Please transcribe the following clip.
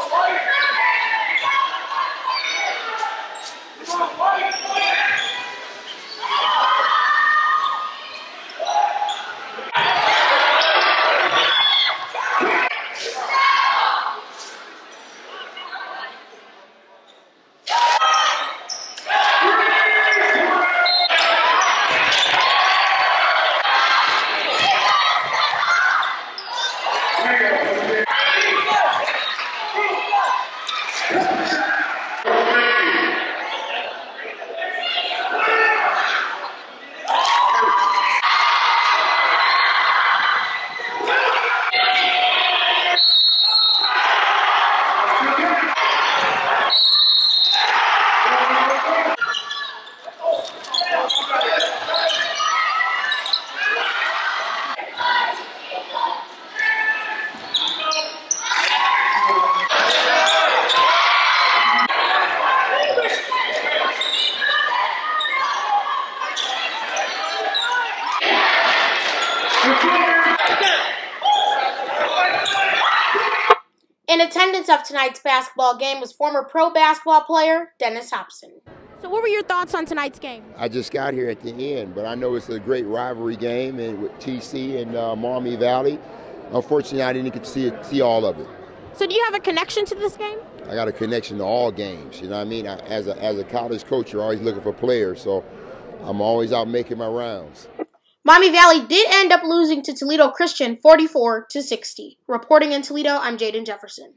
Oh, In attendance of tonight's basketball game was former pro basketball player Dennis Hopson. So, what were your thoughts on tonight's game? I just got here at the end, but I know it's a great rivalry game and with TC and uh, Maumee Valley. Unfortunately, I didn't get to see, see all of it. So, do you have a connection to this game? I got a connection to all games. You know what I mean? I, as, a, as a college coach, you're always looking for players, so I'm always out making my rounds. Maumee Valley did end up losing to Toledo Christian 44 to 60. Reporting in Toledo, I'm Jaden Jefferson.